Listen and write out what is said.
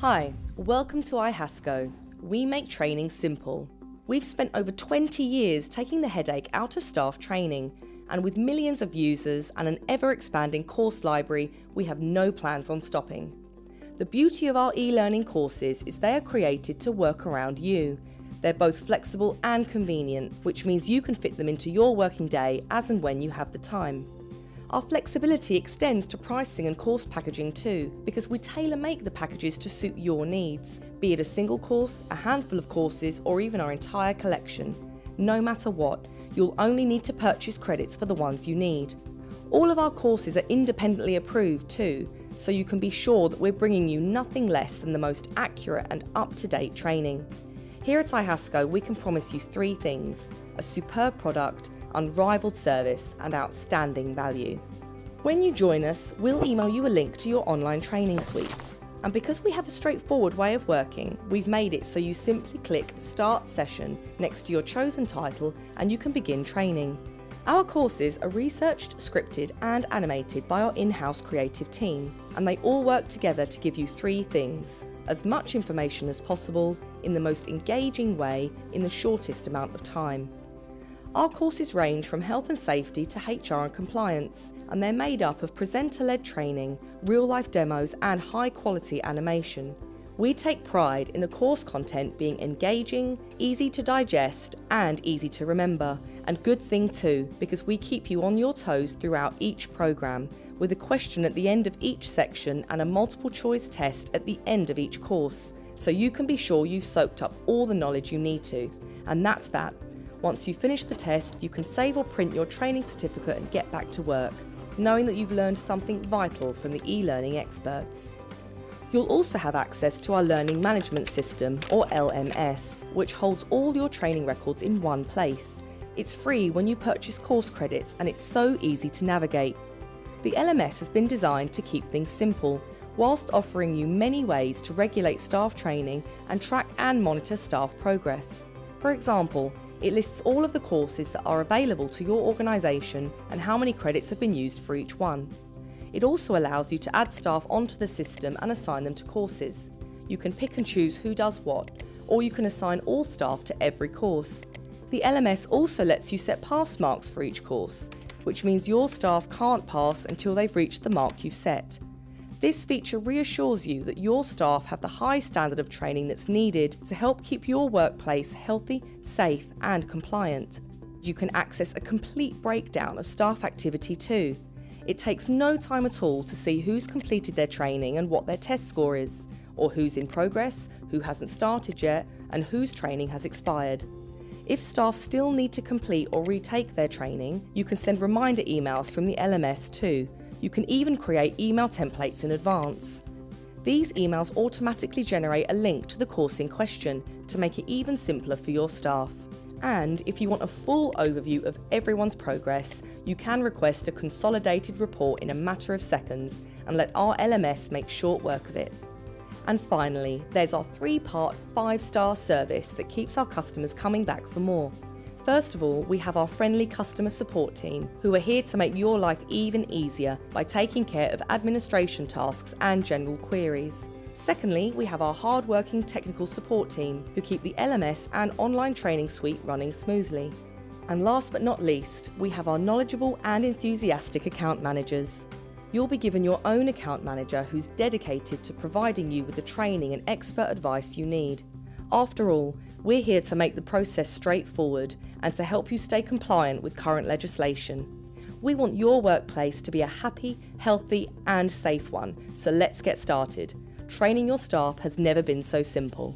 Hi, welcome to iHasco. We make training simple. We've spent over 20 years taking the headache out of staff training, and with millions of users and an ever expanding course library, we have no plans on stopping. The beauty of our e learning courses is they are created to work around you. They're both flexible and convenient, which means you can fit them into your working day as and when you have the time. Our flexibility extends to pricing and course packaging too, because we tailor make the packages to suit your needs, be it a single course, a handful of courses, or even our entire collection. No matter what, you'll only need to purchase credits for the ones you need. All of our courses are independently approved too, so you can be sure that we're bringing you nothing less than the most accurate and up to date training. Here at iHasco, we can promise you three things a superb product, unrivaled service, and outstanding value. When you join us, we'll email you a link to your online training suite. And because we have a straightforward way of working, we've made it so you simply click Start Session next to your chosen title and you can begin training. Our courses are researched, scripted, and animated by our in house creative team, and they all work together to give you three things as much information as possible, in the most engaging way, in the shortest amount of time. Our courses range from health and safety to HR and compliance, and they're made up of presenter led training, real life demos, and high quality animation. We take pride in the course content being engaging, easy to digest, and easy to remember. And good thing too, because we keep you on your toes throughout each programme, with a question at the end of each section and a multiple choice test at the end of each course, so you can be sure you've soaked up all the knowledge you need to. And that's that. Once you finish the test, you can save or print your training certificate and get back to work, knowing that you've learned something vital from the e-learning experts. You'll also have access to our Learning Management System, or LMS, which holds all your training records in one place. It's free when you purchase course credits and it's so easy to navigate. The LMS has been designed to keep things simple, whilst offering you many ways to regulate staff training and track and monitor staff progress. For example, it lists all of the courses that are available to your organisation and how many credits have been used for each one. It also allows you to add staff onto the system and assign them to courses. You can pick and choose who does what, or you can assign all staff to every course. The LMS also lets you set pass marks for each course, which means your staff can't pass until they've reached the mark you've set. This feature reassures you that your staff have the high standard of training that's needed to help keep your workplace healthy, safe, and compliant. You can access a complete breakdown of staff activity too. It takes no time at all to see who's completed their training and what their test score is, or who's in progress, who hasn't started yet, and whose training has expired. If staff still need to complete or retake their training, you can send reminder emails from the LMS too, you can even create email templates in advance. These emails automatically generate a link to the course in question to make it even simpler for your staff. And if you want a full overview of everyone's progress, you can request a consolidated report in a matter of seconds and let our LMS make short work of it. And finally, there's our three part five star service that keeps our customers coming back for more. First of all, we have our friendly customer support team who are here to make your life even easier by taking care of administration tasks and general queries. Secondly, we have our hard-working technical support team who keep the LMS and online training suite running smoothly. And last but not least, we have our knowledgeable and enthusiastic account managers. You'll be given your own account manager who's dedicated to providing you with the training and expert advice you need. After all, we're here to make the process straightforward and to help you stay compliant with current legislation. We want your workplace to be a happy, healthy, and safe one, so let's get started. Training your staff has never been so simple.